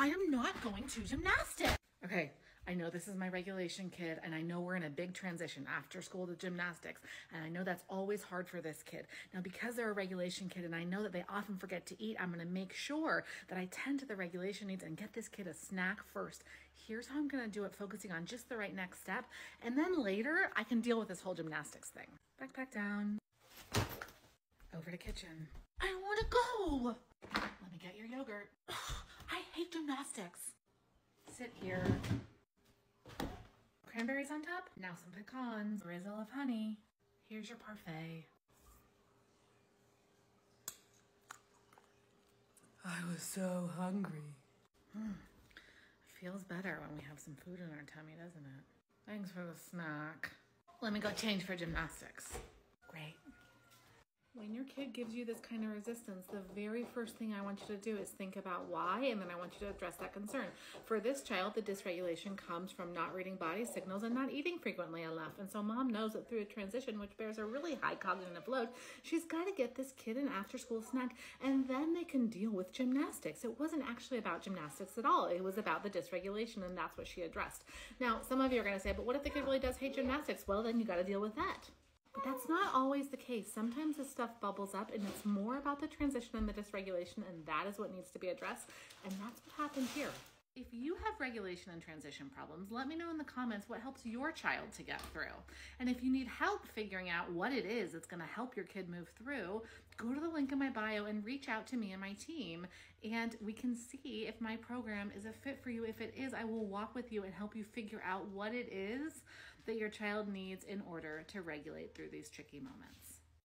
I am not going to gymnastics. Okay, I know this is my regulation kid, and I know we're in a big transition after school to gymnastics, and I know that's always hard for this kid. Now, because they're a regulation kid, and I know that they often forget to eat, I'm gonna make sure that I tend to the regulation needs and get this kid a snack first. Here's how I'm gonna do it, focusing on just the right next step, and then later I can deal with this whole gymnastics thing. Backpack down. Over to kitchen. I don't wanna go. Let me get your yogurt. Oh, Hate gymnastics. Sit here. Cranberries on top. Now some pecans. Drizzle of honey. Here's your parfait. I was so hungry. Hmm. Feels better when we have some food in our tummy, doesn't it? Thanks for the snack. Let me go change for gymnastics. When your kid gives you this kind of resistance, the very first thing I want you to do is think about why, and then I want you to address that concern. For this child, the dysregulation comes from not reading body signals and not eating frequently enough. And so mom knows that through a transition, which bears a really high cognitive load, she's got to get this kid an after school snack, and then they can deal with gymnastics. It wasn't actually about gymnastics at all. It was about the dysregulation, and that's what she addressed. Now, some of you are going to say, but what if the kid really does hate gymnastics? Well, then you got to deal with that. But that's not always the case. Sometimes this stuff bubbles up and it's more about the transition and the dysregulation, and that is what needs to be addressed. And that's what happened here. If you have regulation and transition problems, let me know in the comments what helps your child to get through. And if you need help figuring out what it is that's going to help your kid move through, go to the link in my bio and reach out to me and my team, and we can see if my program is a fit for you. If it is, I will walk with you and help you figure out what it is that your child needs in order to regulate through these tricky moments.